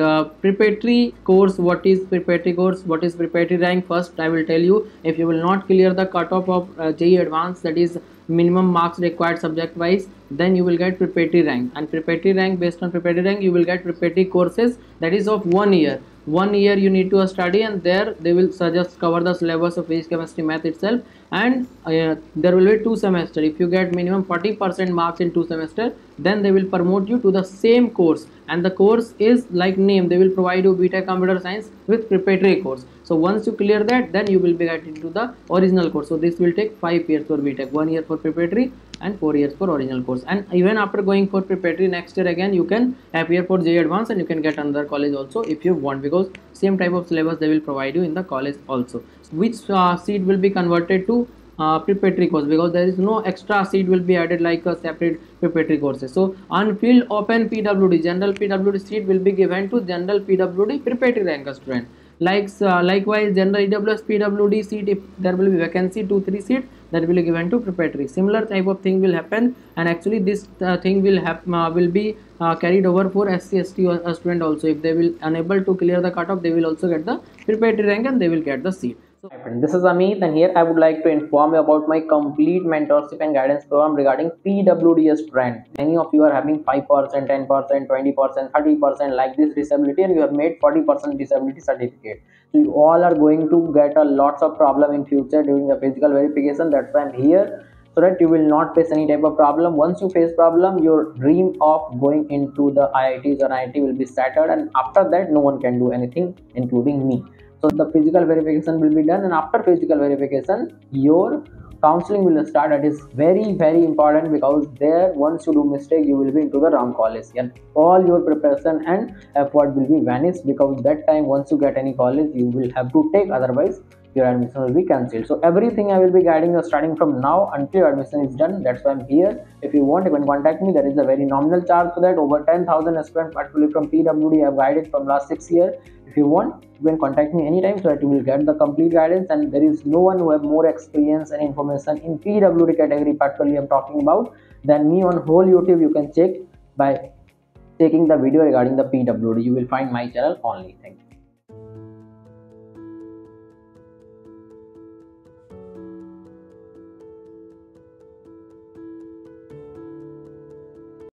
the preparatory course what is preparatory course what is preparatory rank first i will tell you if you will not clear the cutoff of uh, JEE advanced that is minimum marks required subject wise then you will get preparatory rank. And preparatory rank based on preparatory rank you will get preparatory courses that is of one year one year you need to study and there they will suggest cover the syllabus of physics chemistry math itself and uh, there will be two semester. If you get minimum 40 percent marks in two semester then they will promote you to the same course. And the course is like name. They will provide you btech computer science with preparatory course. So once you clear that then you will be getting to the original course. So this will take five years for btech one year for preparatory and four years for original course. And even after going for preparatory next year again you can appear for JEE advanced and you can get another college also if you want because same type of syllabus they will provide you in the college also. Which uh, seat will be converted to uh, preparatory course because there is no extra seat will be added like a separate preparatory courses. So unfilled open pwd general pwd seat will be given to general pwd preparatory rank student like uh, likewise general ews pwd seat if there will be vacancy 2 3 seat that will be given to preparatory. Similar type of thing will happen and actually this uh, thing will have uh, will be uh, carried over for SC ST student also. If they will unable to clear the cutoff they will also get the preparatory rank and they will get the seat so, this is Amit and here I would like to inform you about my complete mentorship and guidance program regarding PWDS trend. Many of you are having 5%, 10%, 20%, 30% like this disability and you have made 40% disability certificate. So you all are going to get a lots of problem in future during the physical verification. That's why I'm here so that you will not face any type of problem once you face problem your dream of going into the iits or iit will be shattered and after that no one can do anything including me so the physical verification will be done and after physical verification your counseling will start. That is very very important because there once you do mistake you will be into the wrong college. And all your preparation and effort will be vanished because that time once you get any college you will have to take. Otherwise your admission will be cancelled. So everything i will be guiding you starting from now until your admission is done. That's why i'm here. If you want you can contact me. There is a very nominal charge for that. Over 10000 students particularly from pwd i have guided from last six years. If you want you can contact me anytime so that you will get the complete guidance and there is no one who have more experience and information in pwd category particularly i'm talking about than me on whole youtube. You can check by taking the video regarding the pwd you will find my channel only. Thank you